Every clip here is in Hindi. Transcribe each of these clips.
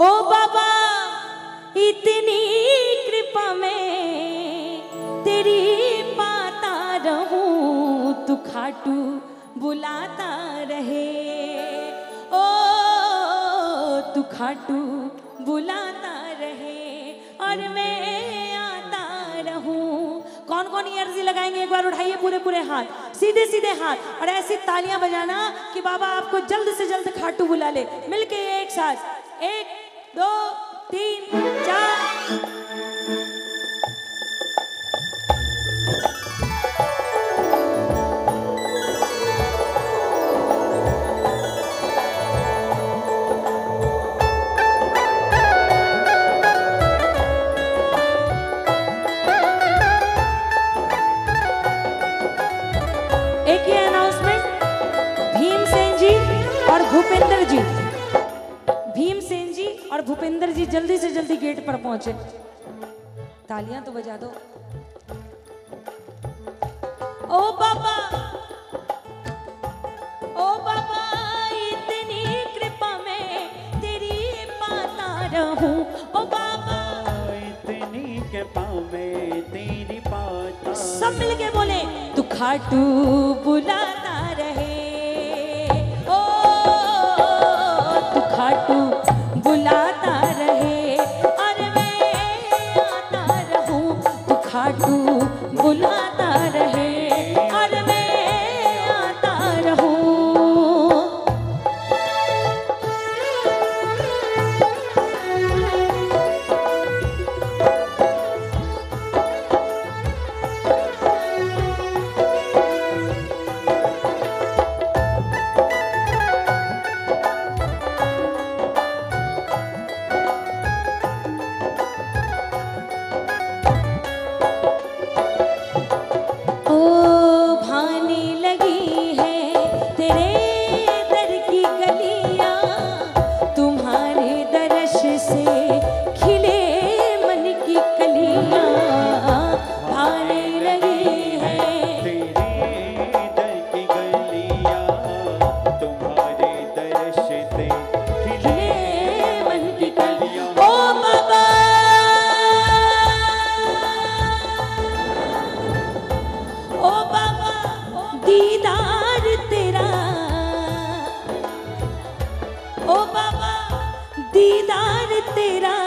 ओ बाबा, इतनी कृपा में तेरी पाता रहूँ, तू खाटू बुलाता रहे। ओ, तू खाटू बुलाता रहे और मैं आता रहूँ। कौन कौन अर्जी लगाएँगे? एक बार उठाइए पूरे पूरे हाथ, सीधे सीधे हाथ। और ऐसी तालियाँ बजाना कि बाबा आपको जल्द से जल्द खाटू बुला ले। मिलके एक साथ, एक दो तीन चार। पहुँचे। तालियाँ तो बजा दो। ओ बाबा ओ बाबा इतनी कृपा में तेरी पाता रहूँ। ओ बाबा इतनी कृपा में तेरी पाता सब मिलके बोले तू खाटू बुलाता लगी तेरा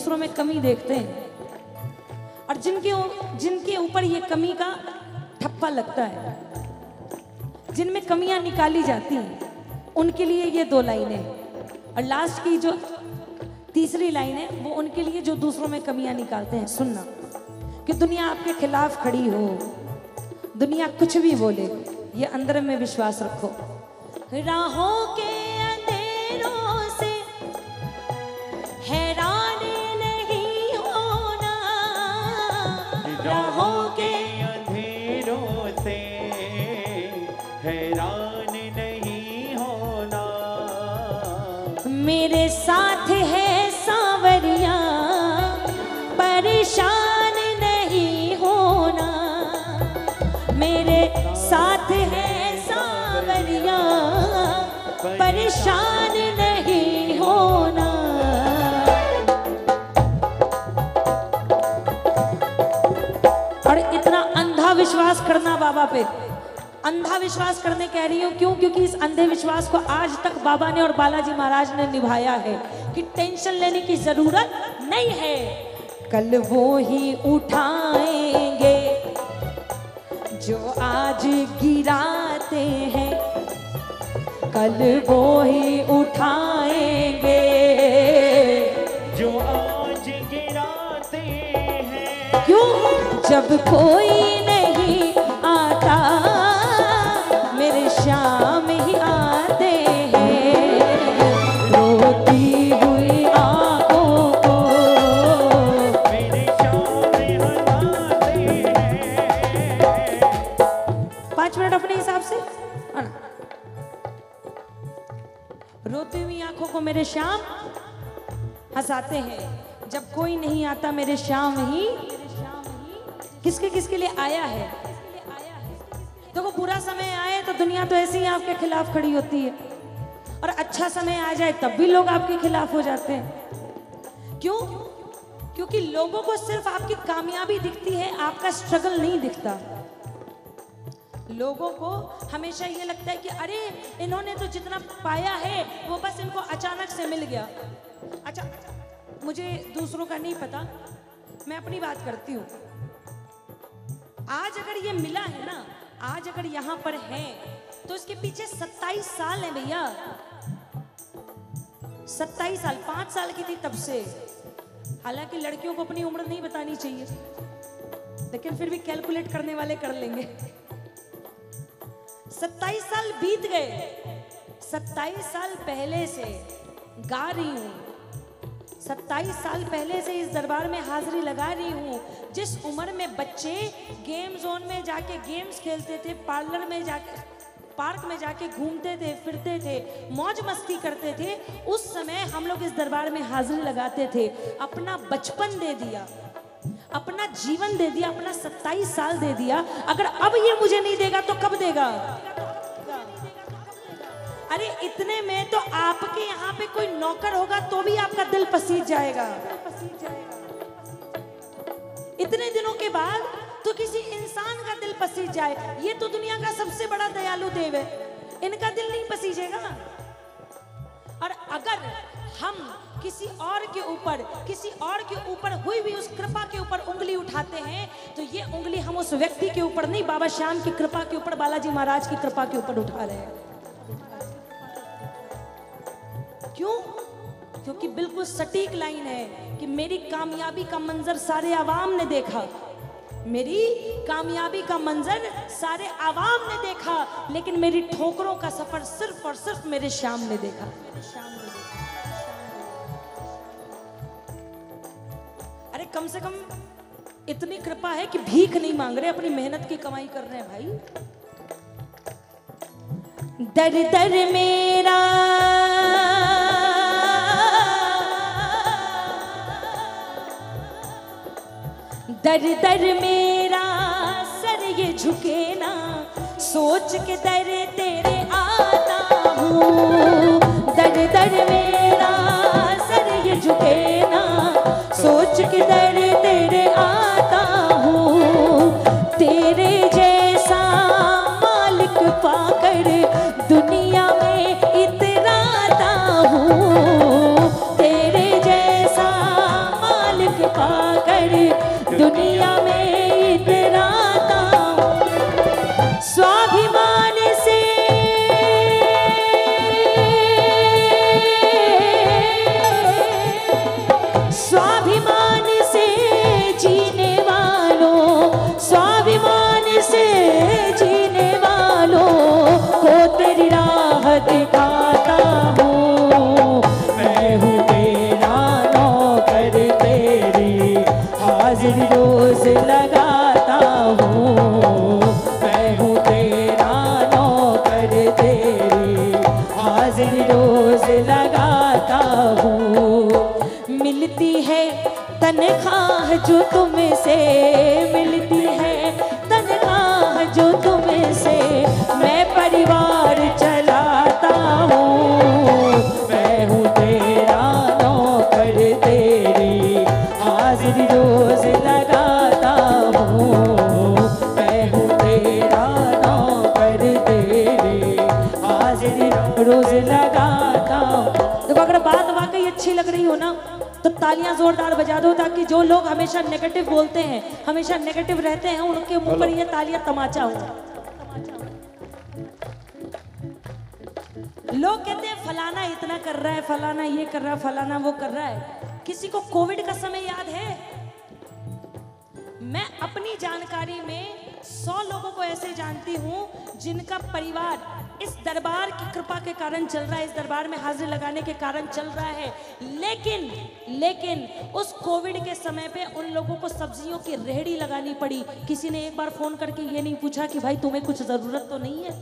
दूसरों में कमी देखते हैं। और जिनके जिनके ऊपर ये कमी का ठप्पा लगता है, जिनमें कमियाँ निकाली जाती हैं, उनके लिए ये दो लाइनें और लास्ट की जो तीसरी लाइन है, वो उनके लिए जो दूसरों में कमियाँ निकालते हैं, सुनना। कि दुनिया आपके खिलाफ खड़ी हो, दुनिया कुछ भी बोले, ये अंदर में विश्वास रखो। राहों के राहों अंधेरों से हैरान नहीं होना। मेरे साथ है सांवरिया, परेशान नहीं होना। मेरे साथ है सांवरिया, परेशान विश्वास करना बाबा पे। अंधा विश्वास करने कह रही हूँ क्यों? क्योंकि इस अंधे विश्वास को आज तक बाबा ने और बालाजी महाराज ने निभाया है कि टेंशन लेने की ज़रूरत नहीं है। कल वो ही उठाएँगे जो आज गिराते हैं। कल वो ही उठाएँगे जो आज गिराते हैं। क्यों? जब कोई रोती हुई आँखों को। मेरे शाम पाँच मिनट अपने हिसाब से। रोती हुई आँखों को मेरे शाम हंसाते हैं। जब कोई नहीं आता मेरे शाम ही। किसके किसके लिए आया है? देखो बुरा समय आए तो दुनिया तो ऐसे ही आपके खिलाफ खड़ी होती है। और अच्छा समय आ जाए तब भी लोग आपके खिलाफ हो जाते हैं। क्यों? क्योंकि लोगों को सिर्फ़ आपकी कामयाबी दिखती है, आपका स्ट्रगल नहीं दिखता। लोगों को हमेशा ये लगता है कि अरे, इन्होंने तो जितना पाया है, वो बस इनको अचानक से मिल गया। अच्छा मुझे दूसरों का नहीं पता, मैं अपनी बात करती हूँ। आज अगर ये मिला है ना आज अगर यहाँ पर है तो इसके पीछे 27 साल है भैया। 27 साल, पाँच साल की थी तब से। हालाँकि लड़कियों को अपनी उम्र नहीं बतानी चाहिए, लेकिन फिर भी कैलकुलेट करने वाले कर लेंगे। 27 साल बीत गए। 27 साल पहले से गा रही हूँ। 27 साल पहले से इस दरबार में हाजिरी लगा रही हूँ। जिस उम्र में बच्चे गेम जोन में जाके गेम्स खेलते थे, पार्लर में जाके, पार्क में जाके घूमते थे, फिरते थे, मौज मस्ती करते थे, उस समय हम लोग इस दरबार में हाजिरी लगाते थे। अपना बचपन दे दिया, अपना जीवन दे दिया, अपना 27 साल दे दिया। अगर अब ये मुझे नहीं देगा तो कब देगा? अरे इतने में तो आपके यहाँ पे कोई नौकर होगा तो भी आपका दिल पसीज जाएगा। इतने दिनों के बाद तो किसी इंसान का दिल पसीज जाए, ये तो दुनिया का सबसे बड़ा दयालु देव है। इनका दिल नहीं पसीजेगा। और अगर हम किसी और के ऊपर, किसी और के ऊपर हुई भी उस कृपा के ऊपर उंगली उठाते हैं तो ये उंगली हम उस व्यक्ति के ऊपर नहीं, बाबा श्याम की कृपा के ऊपर, बालाजी महाराज की कृपा के ऊपर उठा रहे हैं। क्यों? क्योंकि बिल्कुल सटीक लाइन है कि मेरी कामयाबी का मंजर सारे आवाम ने देखा। मेरी कामयाबी का मंजर सारे आवाम ने देखा, लेकिन मेरी ठोकरों का सफ़र सिर्फ़ और सिर्फ़ मेरे देखा ने देखा। अरे कम से कम इतनी कृपा है कि भीख नहीं मांग रहे, अपनी मेहनत की कमाई कर रहे हैं भाई। दर दर मेरा दर दर मेरा सर ये झुके ना। सोच के दर तेरे आता हूँ। दर दर मेरा सर ये झुके ना। सोच के दर तेरे आता हूँ। तेरे जैसा मालिक पाकर दुनिया तालियाँ जोरदार बजा दो ताकि जो लोग हमेशा नेगेटिव बोलते हैं हमेशा नेगेटिव रहते हैं उनके मुँह पर ये तालियाँ तमाचा हो। लोग कहते हैं फलाना इतना कर रहा है फलाना ये कर रहा है फलाना वो कर रहा है। किसी को कोविड का समय याद है? मैं अपनी जानकारी में सौ लोगों को ऐसे जानती हूँ जिनका परिवार इस दरबार की कृपा के कारण चल रहा है, इस दरबार में हाजिर लगाने के कारण चल रहा है। लेकिन लेकिन उस कोविड के समय पे उन लोगों को सब्जियों की रेहड़ी लगानी पड़ी। किसी ने एक बार फ़ोन करके ये नहीं पूछा कि भाई तुम्हें कुछ ज़रूरत तो नहीं है?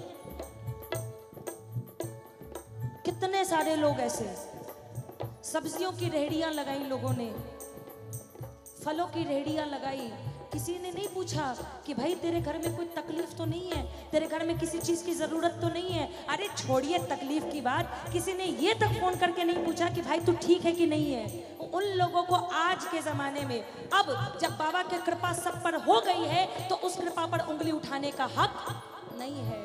कितने सारे लोग ऐसे सब्जियों की रेहड़ियाँ लगाई लोगों ने, फलों की रेहड़ियाँ लगाई। किसी ने नहीं पूछा कि भाई तेरे घर में कोई तकलीफ़ तो नहीं है? तेरे घर में किसी चीज़ की ज़रूरत तो नहीं है? अरे छोड़िए तकलीफ़ की बात। किसी ने ये तक फ़ोन करके नहीं पूछा कि भाई तू ठीक है कि नहीं है? उन लोगों को आज के जमाने में, अब जब बाबा की कृपा सब पर हो गई है तो उस कृपा पर उंगली उठाने का हक नहीं है।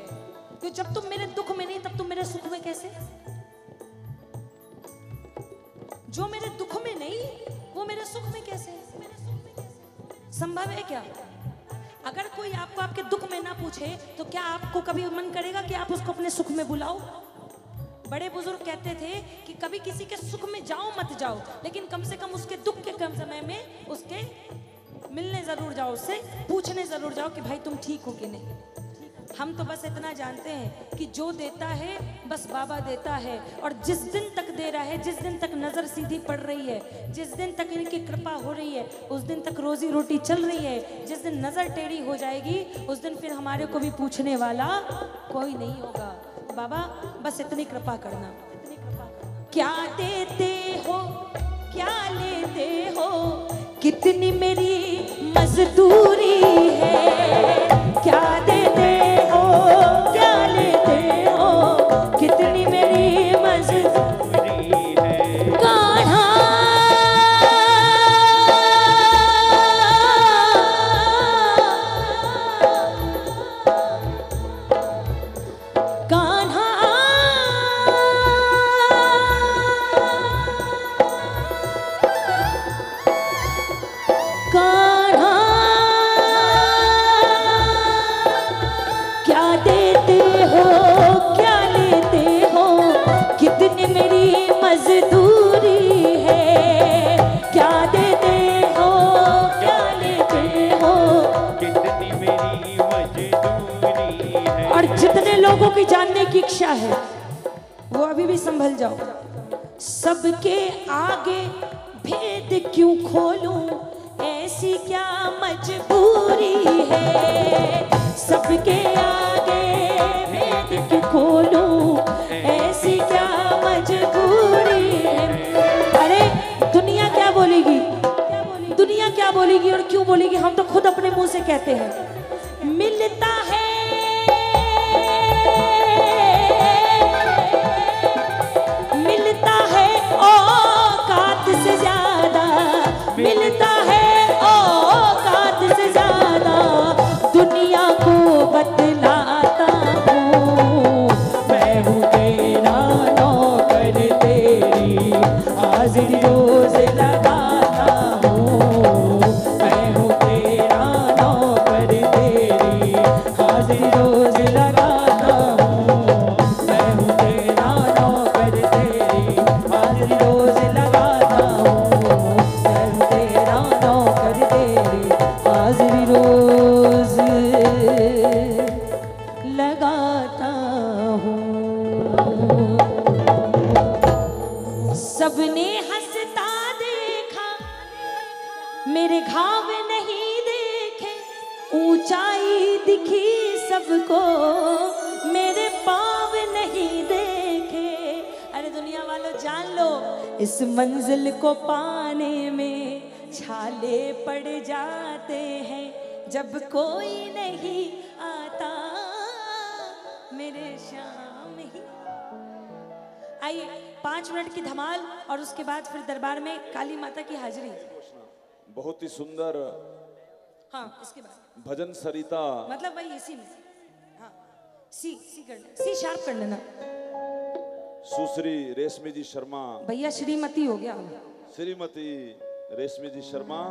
तो जब तुम मेरे दुख में नहीं, तब तुम मेरे सुख में कैसे? जो मेरे दुख में नहीं, वो मेरे सुख में कैसे? संभव है क्या? अगर कोई आपको आपके दुख में ना पूछे तो क्या आपको कभी मन करेगा कि आप उसको अपने सुख में बुलाओ? बड़े बुज़ुर्ग कहते थे कि कभी किसी के सुख में जाओ मत जाओ, लेकिन कम से कम उसके दुख के कम समय में उसके मिलने ज़रूर जाओ, उससे पूछने ज़रूर जाओ कि भाई तुम ठीक हो कि नहीं। हम तो बस इतना जानते हैं कि जो देता है, बस बाबा देता है। और जिस दिन तक दे रहा है, जिस दिन तक नज़र सीधी पड़ रही है, जिस दिन तक इनकी कृपा हो रही है, उस दिन तक रोजी रोटी चल रही है। जिस दिन नज़र टेढ़ी हो जाएगी, उस दिन फिर हमारे को भी पूछने वाला कोई नहीं होगा। बाबा, बस इतनी कृपा करना। इतनी कृपा क्या देते हो? क्या लेते हो? कितनी मेरी मजदूरी है? क्या की जानने की इच्छा है, वो अभी भी संभल जाओ। सबके आगे भेद क्यों खोलूं? ऐसी क्या मजबूरी है? सबके आगे भेद क्यों खोलूं? ऐसी क्या मजबूरी है? अरे, दुनिया क्या बोलेगी? दुनिया क्या बोलेगी और क्यों बोलेगी? हम तो खुद अपने मुँह से कहते हैं। मिलता छाले पड़ जाते हैं जब कोई नहीं आता। मेरे शाम ही। आइए पाँच मिनट की धमाल और उसके बाद फिर दरबार में काली माता की हाजिरी। बहुत ही सुंदर हाँ इसके बाद। भजन सरिता। मतलब वही इसी में हाँ, सी। सी कर सी शार्प कर लेना। सुश्री रेशमी जी शर्मा। भैया श्रीमती हो गया। श्रीमती रेशमी जी शर्मा।